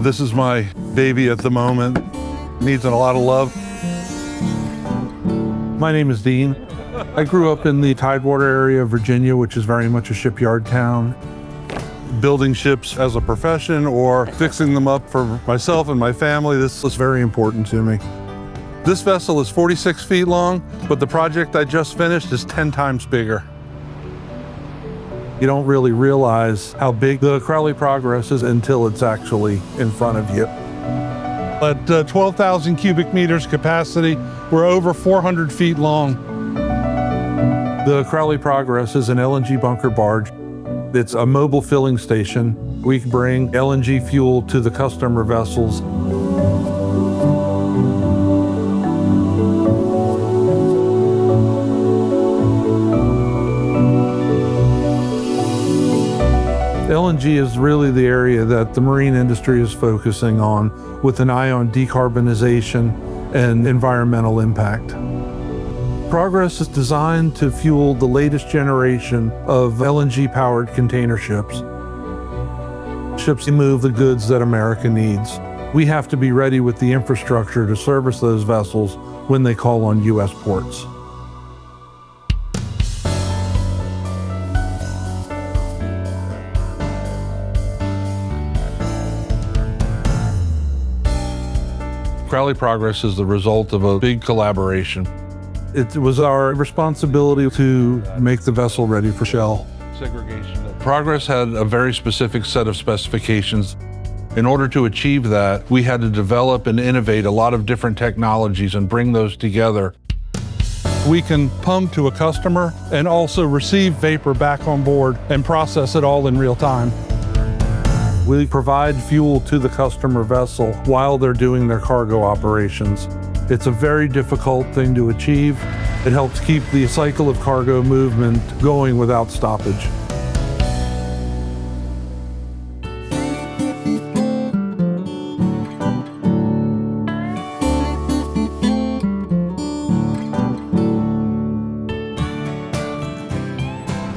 This is my baby at the moment. Needs a lot of love. My name is Dean. I grew up in the Tidewater area of Virginia, which is very much a shipyard town. Building ships as a profession or fixing them up for myself and my family, this is very important to me. This vessel is 46 feet long, but the project I just finished is 10 times bigger. You don't really realize how big the Crowley Progress is until it's actually in front of you. At uh, 12,000 cubic meters capacity, we're over 400 feet long. The Crowley Progress is an LNG bunker barge. It's a mobile filling station. We bring LNG fuel to the customer vessels LNG is really the area that the marine industry is focusing on with an eye on decarbonization and environmental impact. Progress is designed to fuel the latest generation of LNG powered container ships. Ships move the goods that America needs. We have to be ready with the infrastructure to service those vessels when they call on U.S. ports. Crowley Progress is the result of a big collaboration. It was our responsibility to make the vessel ready for Shell. Segregation. Progress had a very specific set of specifications. In order to achieve that, we had to develop and innovate a lot of different technologies and bring those together. We can pump to a customer and also receive vapor back on board and process it all in real time. We provide fuel to the customer vessel while they're doing their cargo operations. It's a very difficult thing to achieve. It helps keep the cycle of cargo movement going without stoppage.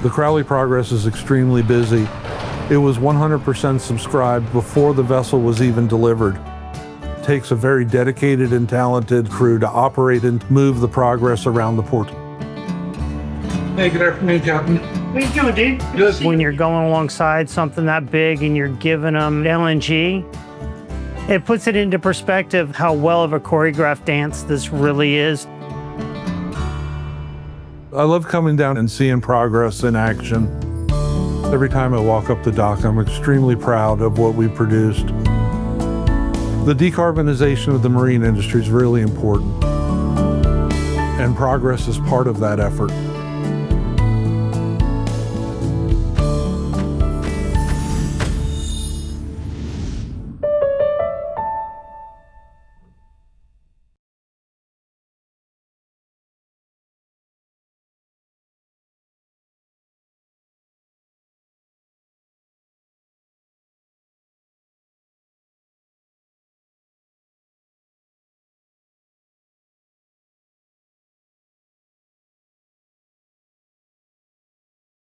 The Crowley Progress is extremely busy. It was 100% subscribed before the vessel was even delivered. It takes a very dedicated and talented crew to operate and move the progress around the port. Hey, good afternoon, Captain. What are you doing, dude? Good. When you're going alongside something that big and you're giving them LNG, it puts it into perspective how well of a choreographed dance this really is. I love coming down and seeing progress in action. Every time I walk up the dock, I'm extremely proud of what we produced. The decarbonization of the marine industry is really important, and progress is part of that effort.